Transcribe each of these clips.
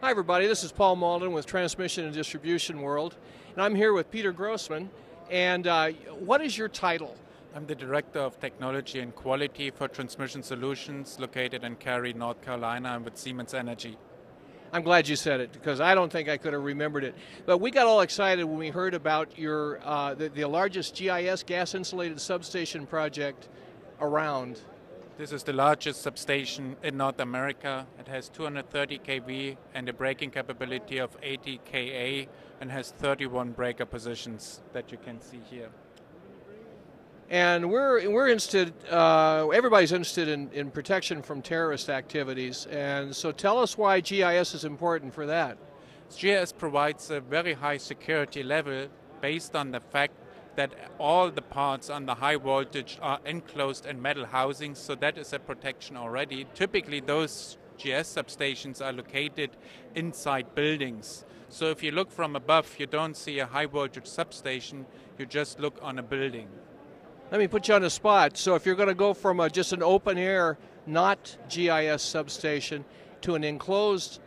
Hi, everybody. This is Paul Malden with Transmission and Distribution World, and I'm here with Peter Grossmann. And uh, what is your title? I'm the Director of Technology and Quality for Transmission Solutions located in Cary, North Carolina. I'm with Siemens Energy. I'm glad you said it because I don't think I could have remembered it. But we got all excited when we heard about your uh, the, the largest GIS gas insulated substation project around. This is the largest substation in North America. It has 230 kV and a breaking capability of 80 kA and has 31 breaker positions that you can see here. And we're, we're interested, uh, everybody's interested in, in protection from terrorist activities. And so tell us why GIS is important for that. GIS provides a very high security level based on the fact that all the parts on the high voltage are enclosed in metal housings, so that is a protection already. Typically, those GIS substations are located inside buildings. So if you look from above, you don't see a high voltage substation, you just look on a building. Let me put you on the spot. So if you're going to go from a, just an open air, not GIS substation, to an enclosed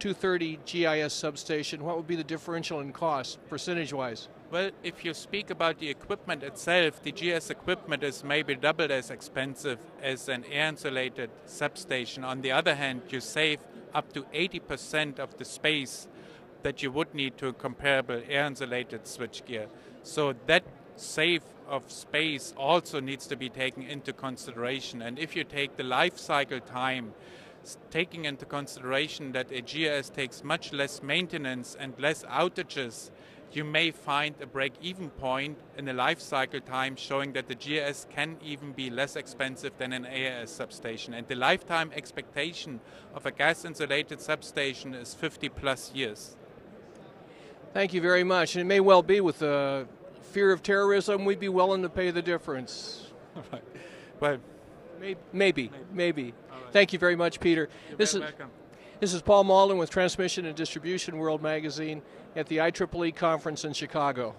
230 GIS substation, what would be the differential in cost, percentage wise? Well, if you speak about the equipment itself, the GIS equipment is maybe double as expensive as an air insulated substation. On the other hand, you save up to 80% of the space that you would need to a comparable air insulated switchgear. So that save of space also needs to be taken into consideration. And if you take the life cycle time, taking into consideration that a GIS takes much less maintenance and less outages, you may find a break-even point in the life cycle time showing that the GIS can even be less expensive than an AIS substation. And the lifetime expectation of a gas-insulated substation is 50 plus years. Thank you very much. And it may well be with the fear of terrorism, we'd be willing to pay the difference. right. Well, maybe. Maybe. maybe. Right. Thank you very much, Peter. You're this is welcome. this is Paul Malden with Transmission and Distribution World Magazine at the IEEE conference in Chicago.